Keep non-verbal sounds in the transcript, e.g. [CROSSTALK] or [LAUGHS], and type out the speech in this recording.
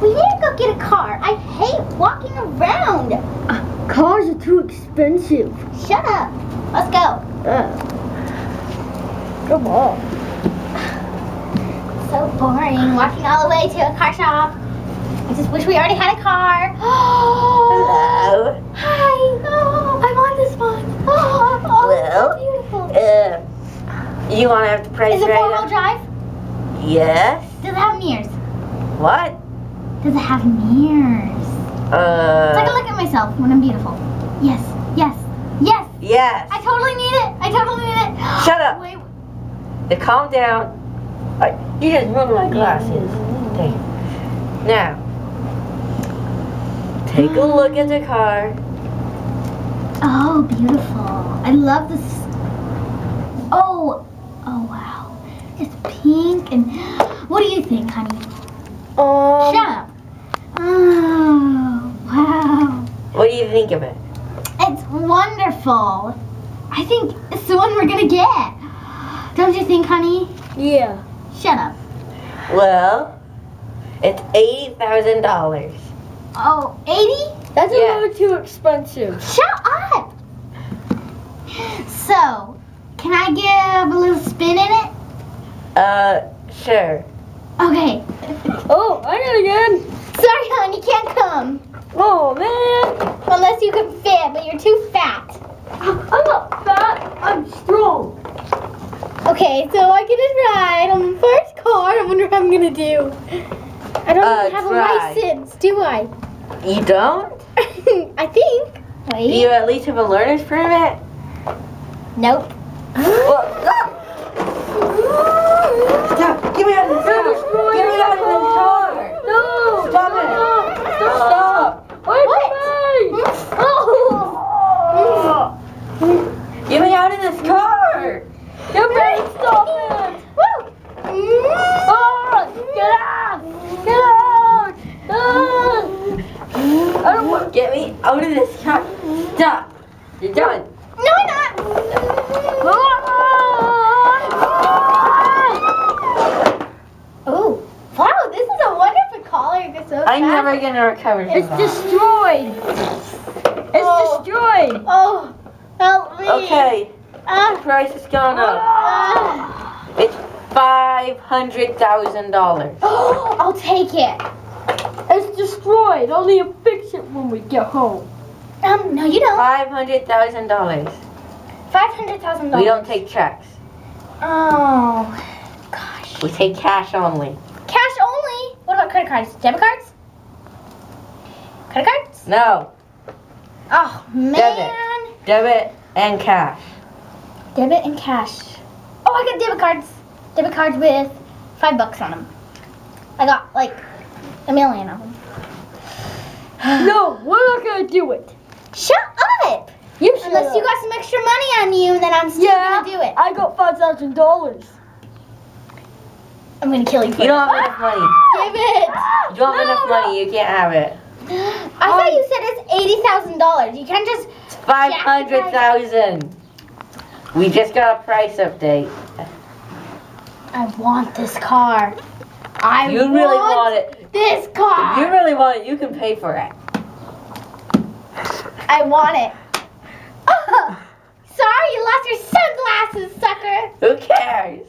We need to go get a car. I hate walking around. Cars are too expensive. Shut up. Let's go. Uh, come on. So boring walking all the way to a car shop. I just wish we already had a car. [GASPS] Hello. Hi. Oh, I want this one. [GASPS] Oh, oh Well, so beautiful. Uh, you want to have the price Is it four-wheel drive? Yes. Does it have mirrors? What? Does it have mirrors? Uh. Take a look at myself when I'm beautiful. Yes, yes, yes. Yes. I totally need it. I totally need it. Shut up. Wait. Now, calm down. I, you just ruined my glasses. Take. Now. Take a look at the car. Oh, beautiful. I love this. Oh, oh wow. It's pink and. What do you think, honey? Um, Shut up. Oh, wow. What do you think of it? It's wonderful. I think it's the one we're gonna get. Don't you think, honey? Yeah. Shut up. Well, it's eighty thousand dollars. Oh, 80? That's Yeah. a little too expensive. Shut up! So, can I give a little spin in it? Uh, sure. Okay. Oh, I got again. Sorry, hon, you can't come. Oh man. Unless you can fit, but you're too fat. I'm not fat. I'm strong. Okay, so I get to ride on the first car. I wonder what I'm gonna do. I don't Uh, even have try. a license, do I? You don't? [LAUGHS] I think. Do Wait. you at least have a learner's permit? Nope. Well, [GASPS] [GASPS] Stop! Get me out of this car! Get me out of this car! No. Stop it! Stop! Wait What? for me. Oh. Get me out of this car! You better stop it. Woo. Oh, get out. Get out. Ah. I don't want. Get me out of this car! Stop! You're done! No, I'm not. Oh, wow, this is a wonderful collar. So I'm fast. never gonna recover from It's that. destroyed. It's Oh. destroyed. Oh, help me. Okay, the Ah. price has gone up. Ah. It's five hundred thousand dollars. Oh, [GASPS] I'll take it. It's destroyed. I'll need to fix it when we get home. Um, no, you don't. Five hundred thousand dollars. Five hundred thousand dollars. We don't take checks. Oh, gosh. We take cash only. Cash only. What about credit cards? Debit cards? Credit cards? No, Oh man. Debit. debit and cash. Debit and cash. Oh, I got debit cards. Debit cards with five bucks on them. I got like a million of them. [SIGHS] No, we're not gonna do it. Shut up! You shut Unless you got some extra money on you, then I'm still Yeah, gonna do it. I got five thousand dollars. I'm gonna kill you You don't have enough money. [LAUGHS] Give it! You don't have enough money. You can't have it. [GASPS] I thought you said it's eighty thousand dollars. You can't just. Five hundred thousand. We just got a price update. I want this car. I You really want it. this If car. you really want it, you can pay for it. I want it. [LAUGHS] Sorry, you lost your sunglasses, sucker. Who cares?